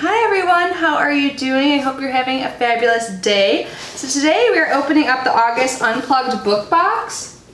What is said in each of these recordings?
Hi everyone, how are you doing? I hope you're having a fabulous day. So today we are opening up the August Unplugged book box.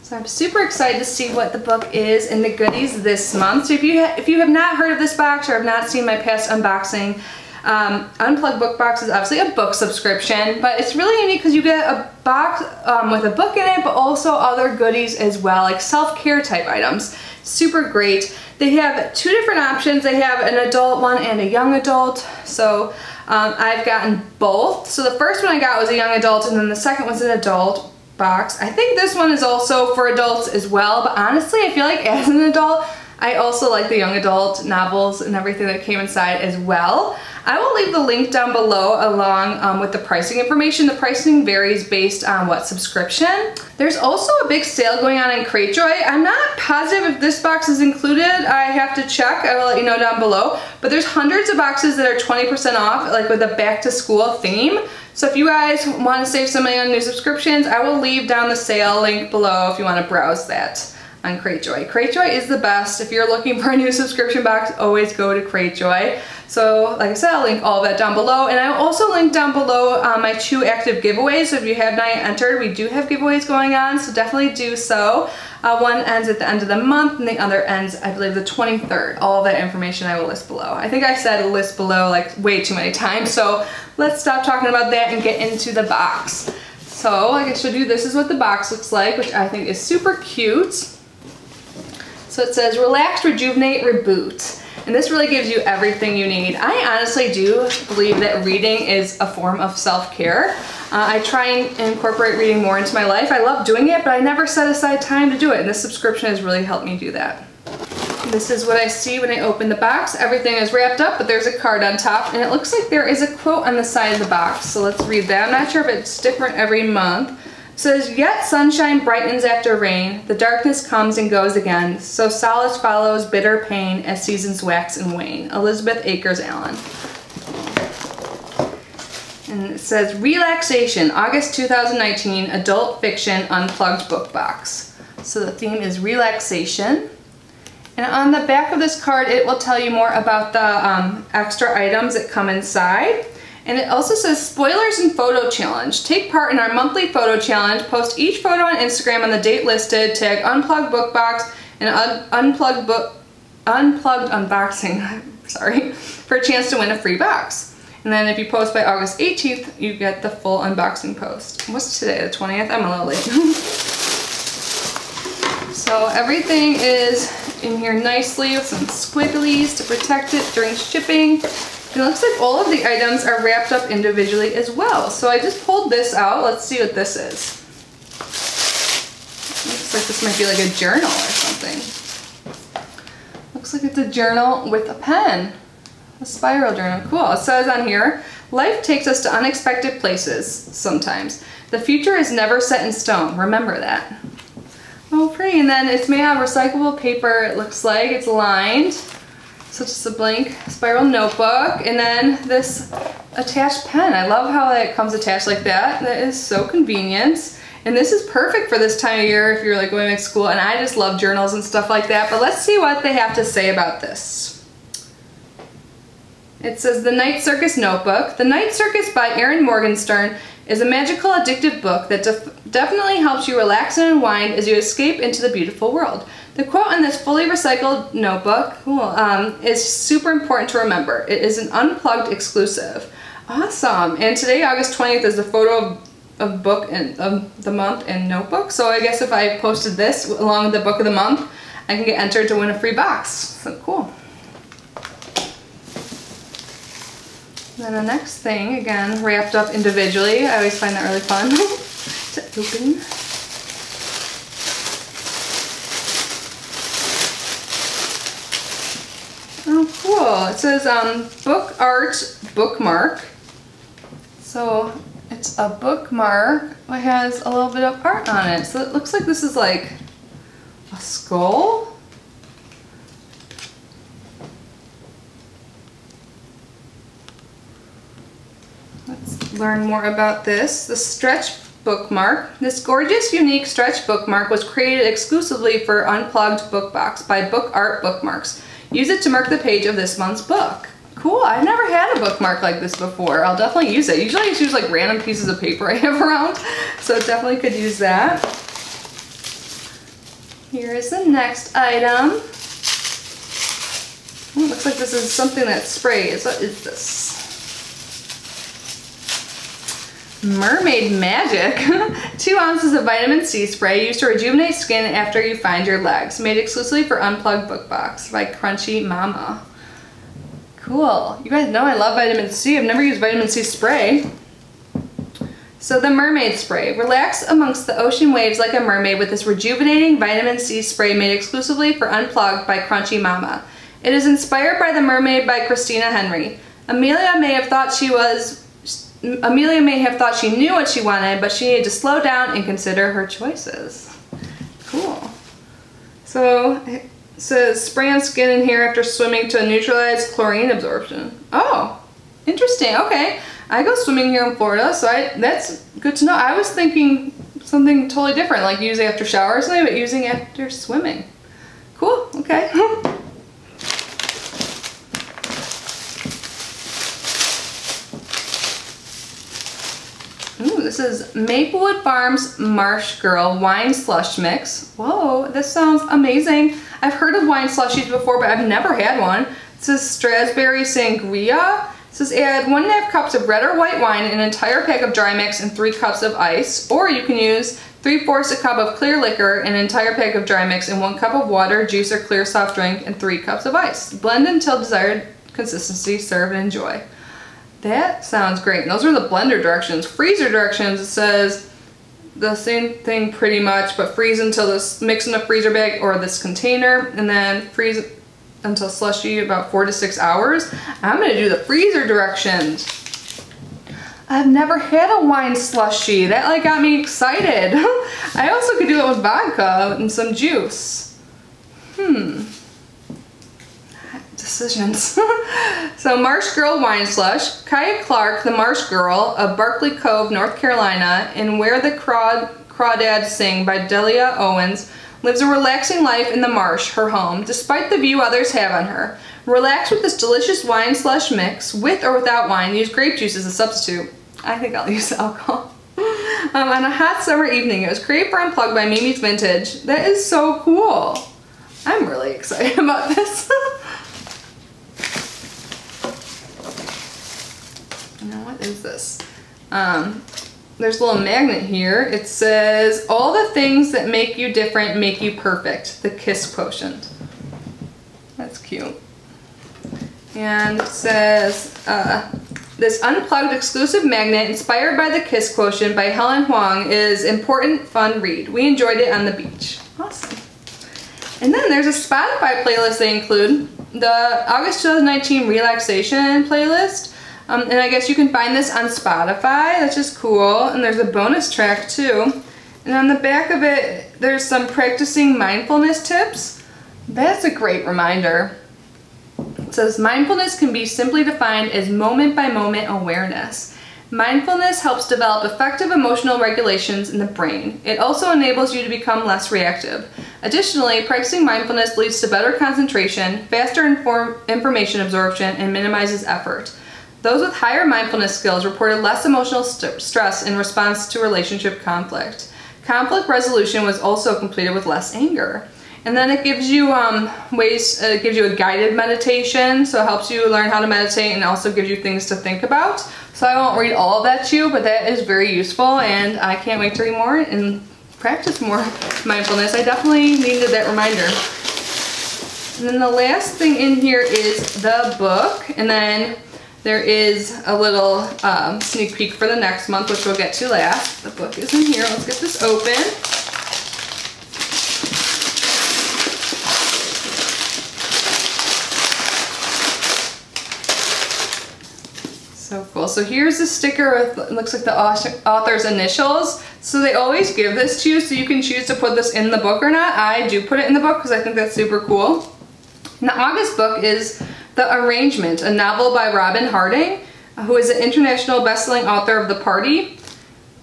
So I'm super excited to see what the book is and the goodies this month. So if you, if you have not heard of this box or have not seen my past unboxing, um, Unplugged Book Box is obviously a book subscription, but it's really unique because you get a box um, with a book in it, but also other goodies as well, like self-care type items. Super great. They have two different options. They have an adult one and a young adult. So um, I've gotten both. So the first one I got was a young adult and then the second was an adult box. I think this one is also for adults as well, but honestly I feel like as an adult, I also like the young adult novels and everything that came inside as well. I will leave the link down below along um, with the pricing information. The pricing varies based on what subscription. There's also a big sale going on in Cratejoy. I'm not positive if this box is included. I have to check. I will let you know down below. But there's hundreds of boxes that are 20% off, like with a back to school theme. So if you guys want to save some money on new subscriptions, I will leave down the sale link below if you want to browse that on Cratejoy. Cratejoy is the best. If you're looking for a new subscription box, always go to Cratejoy. So like I said, I'll link all that down below. And I'll also link down below uh, my two active giveaways. So if you have not entered, we do have giveaways going on, so definitely do so. Uh, one ends at the end of the month and the other ends, I believe, the 23rd. All that information I will list below. I think I said list below like way too many times, so let's stop talking about that and get into the box. So like I showed you, this is what the box looks like, which I think is super cute. So it says relax, rejuvenate, reboot. And this really gives you everything you need. I honestly do believe that reading is a form of self-care. Uh, I try and incorporate reading more into my life. I love doing it, but I never set aside time to do it. And this subscription has really helped me do that. This is what I see when I open the box. Everything is wrapped up, but there's a card on top, and it looks like there is a quote on the side of the box. So let's read that. I'm not sure if it's different every month says, Yet sunshine brightens after rain, the darkness comes and goes again, so solace follows bitter pain as seasons wax and wane. Elizabeth Akers Allen. And it says, Relaxation, August 2019, Adult Fiction Unplugged Book Box. So the theme is relaxation. And on the back of this card, it will tell you more about the um, extra items that come inside. And it also says spoilers and photo challenge. Take part in our monthly photo challenge. Post each photo on Instagram on the date listed. Tag unplugged book box and un unplugged book unplugged unboxing. sorry for a chance to win a free box. And then if you post by August 18th, you get the full unboxing post. What's today, the 20th? I'm a little late. so everything is in here nicely with some squigglies to protect it during shipping. It looks like all of the items are wrapped up individually as well. So I just pulled this out. Let's see what this is. Looks like this might be like a journal or something. Looks like it's a journal with a pen. A spiral journal. Cool. It says on here, life takes us to unexpected places sometimes. The future is never set in stone. Remember that. Oh, pretty. And then it's made out of recyclable paper, it looks like. It's lined. So just a blank spiral notebook and then this attached pen. I love how it comes attached like that. That is so convenient. And this is perfect for this time of year if you're like going to school and I just love journals and stuff like that. But let's see what they have to say about this. It says The Night Circus Notebook. The Night Circus by Erin Morgenstern is a magical addictive book that def definitely helps you relax and unwind as you escape into the beautiful world. The quote on this fully recycled notebook cool, um, is super important to remember. It is an unplugged exclusive. Awesome. And today, August 20th, is the photo of, of book and of the month and notebook. So I guess if I posted this along with the book of the month, I can get entered to win a free box. So cool. Then the next thing, again, wrapped up individually. I always find that really fun to open. Oh, cool. It says um, book art bookmark. So it's a bookmark that has a little bit of art on it. So it looks like this is like a skull. Let's learn more about this. The stretch bookmark. This gorgeous, unique stretch bookmark was created exclusively for Unplugged Book Box by Book Art Bookmarks. Use it to mark the page of this month's book. Cool, I've never had a bookmark like this before. I'll definitely use it. Usually I just use like random pieces of paper I have around, so definitely could use that. Here is the next item. Oh, looks like this is something that sprays. What is this? Mermaid Magic. Two ounces of vitamin C spray used to rejuvenate skin after you find your legs. Made exclusively for Unplugged Book Box by Crunchy Mama. Cool. You guys know I love vitamin C. I've never used vitamin C spray. So the mermaid spray. Relax amongst the ocean waves like a mermaid with this rejuvenating vitamin C spray made exclusively for Unplugged by Crunchy Mama. It is inspired by The Mermaid by Christina Henry. Amelia may have thought she was Amelia may have thought she knew what she wanted, but she needed to slow down and consider her choices. Cool. So so spray on skin in here after swimming to neutralize chlorine absorption. Oh, interesting. Okay. I go swimming here in Florida, so I that's good to know. I was thinking something totally different, like using after shower or something, but using after swimming. Cool. Okay. this is Maplewood Farms Marsh Girl Wine Slush Mix. Whoa, this sounds amazing. I've heard of wine slushies before, but I've never had one. It says Strasberry Sangria. It says add one and a half cups of red or white wine, an entire pack of dry mix, and three cups of ice. Or you can use three fourths a cup of clear liquor, an entire pack of dry mix, and one cup of water, juice, or clear soft drink, and three cups of ice. Blend until desired consistency, serve and enjoy. That sounds great. And those are the blender directions. Freezer directions, it says the same thing pretty much, but freeze until this, mix in a freezer bag or this container, and then freeze until slushy about four to six hours. I'm gonna do the freezer directions. I've never had a wine slushy. That like got me excited. I also could do it with vodka and some juice. Hmm decisions. so Marsh Girl Wine Slush. Kya Clark, the Marsh Girl of Barkley Cove, North Carolina, and Where the Crawd Crawdads Sing by Delia Owens, lives a relaxing life in the marsh, her home, despite the view others have on her. Relax with this delicious wine slush mix, with or without wine. Use grape juice as a substitute. I think I'll use alcohol. um, on a hot summer evening, it was created for Unplugged by Mimi's Vintage. That is so cool. I'm really excited about this. Now what is this? Um, there's a little magnet here. It says, all the things that make you different make you perfect. The KISS quotient. That's cute. And it says, uh, this unplugged exclusive magnet inspired by the KISS quotient by Helen Hoang is important fun read. We enjoyed it on the beach. Awesome. And then there's a Spotify playlist they include. The August 2019 relaxation playlist um, and I guess you can find this on Spotify. That's just cool. And there's a bonus track too. And on the back of it, there's some practicing mindfulness tips. That's a great reminder. It says mindfulness can be simply defined as moment by moment awareness. Mindfulness helps develop effective emotional regulations in the brain. It also enables you to become less reactive. Additionally, practicing mindfulness leads to better concentration, faster inform information absorption, and minimizes effort. Those with higher mindfulness skills reported less emotional st stress in response to relationship conflict. Conflict resolution was also completed with less anger. And then it gives you um, ways, uh, it gives you a guided meditation, so it helps you learn how to meditate and also gives you things to think about. So I won't read all of that to you, but that is very useful and I can't wait to read more and practice more mindfulness. I definitely needed that reminder. And then the last thing in here is the book, and then there is a little um, sneak peek for the next month, which we'll get to last. The book is in here. Let's get this open. So cool. So here's a sticker with, looks like the author's initials. So they always give this to you so you can choose to put this in the book or not. I do put it in the book because I think that's super cool. And the August book is the Arrangement, a novel by Robyn Harding, who is an international best-selling author of The Party.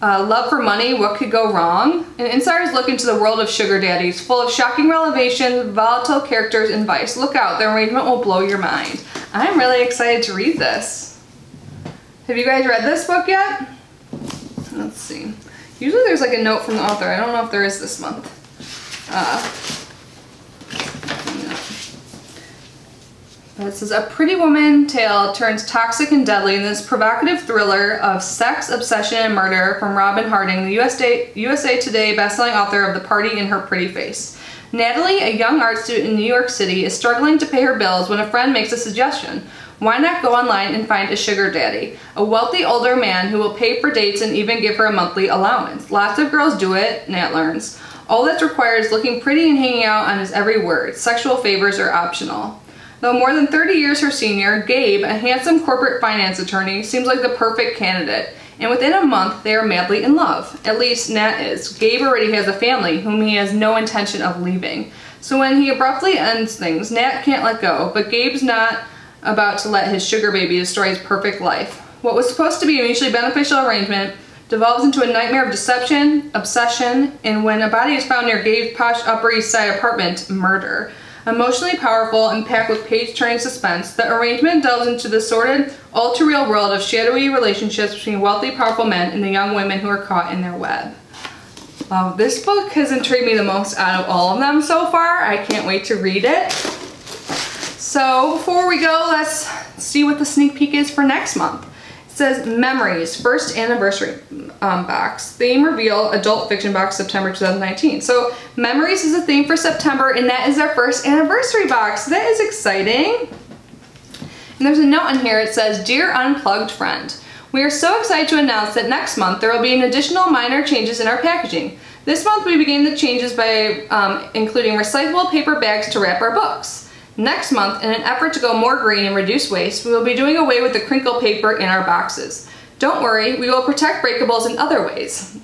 uh, Love for Money, What Could Go Wrong? And insiders look into the world of sugar daddies, full of shocking revelations, volatile characters, and vice. Look out, the arrangement will blow your mind. I'm really excited to read this. Have you guys read this book yet? Let's see. Usually there's like a note from the author. I don't know if there is this month. Uh, It is a pretty woman tale turns toxic and deadly in this provocative thriller of sex, obsession, and murder from Robyn Harding, the USA, USA Today bestselling author of The Party in Her Pretty Face. Natalie, a young art student in New York City, is struggling to pay her bills when a friend makes a suggestion. Why not go online and find a sugar daddy? A wealthy older man who will pay for dates and even give her a monthly allowance. Lots of girls do it, Nat learns. All that's required is looking pretty and hanging out on his every word. Sexual favors are optional. Though more than 30 years her senior, Gabe, a handsome corporate finance attorney, seems like the perfect candidate. And within a month, they are madly in love. At least Nat is. Gabe already has a family whom he has no intention of leaving. So when he abruptly ends things, Nat can't let go, but Gabe's not about to let his sugar baby destroy his perfect life. What was supposed to be a mutually beneficial arrangement devolves into a nightmare of deception, obsession, and when a body is found near Gabe's posh Upper East Side apartment, murder. Emotionally powerful and packed with page-turning suspense, the arrangement delves into the sordid, all-too-real world of shadowy relationships between wealthy, powerful men and the young women who are caught in their web. Wow, this book has intrigued me the most out of all of them so far. I can't wait to read it. So before we go, let's see what the sneak peek is for next month. Says Memories, first anniversary um, box. Theme reveal, adult fiction box, September 2019. So Memories is a theme for September and that is our first anniversary box. That is exciting. And there's a note in here, it says, Dear Unplugged Friend, we are so excited to announce that next month there will be an additional minor changes in our packaging. This month we begin the changes by um, including recyclable paper bags to wrap our books. Next month, in an effort to go more green and reduce waste, we will be doing away with the crinkle paper in our boxes. Don't worry, we will protect breakables in other ways,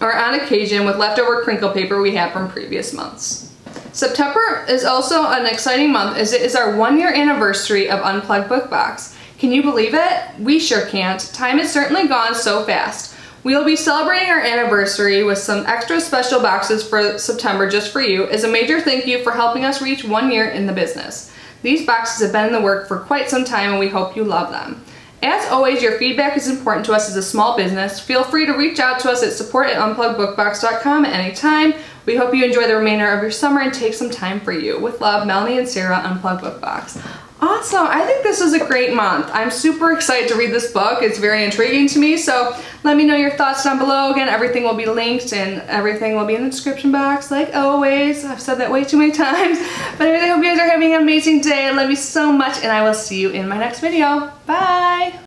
or on occasion with leftover crinkle paper we have from previous months. September is also an exciting month as it is our one year anniversary of Unplugged Book Box. Can you believe it? We sure can't. Time has certainly gone so fast. We'll be celebrating our anniversary with some extra special boxes for September just for you as a major thank you for helping us reach one year in the business. These boxes have been in the work for quite some time and we hope you love them. As always, your feedback is important to us as a small business. Feel free to reach out to us at support at unpluggedbookbox.com at any time. We hope you enjoy the remainder of your summer and take some time for you. With love, Melanie and Sarah, Unplugged Book Box. Awesome. I think this is a great month. I'm super excited to read this book. It's very intriguing to me. So let me know your thoughts down below. Again, everything will be linked and everything will be in the description box like always. I've said that way too many times. But anyway, I hope you guys are having an amazing day. I love you so much and I will see you in my next video. Bye.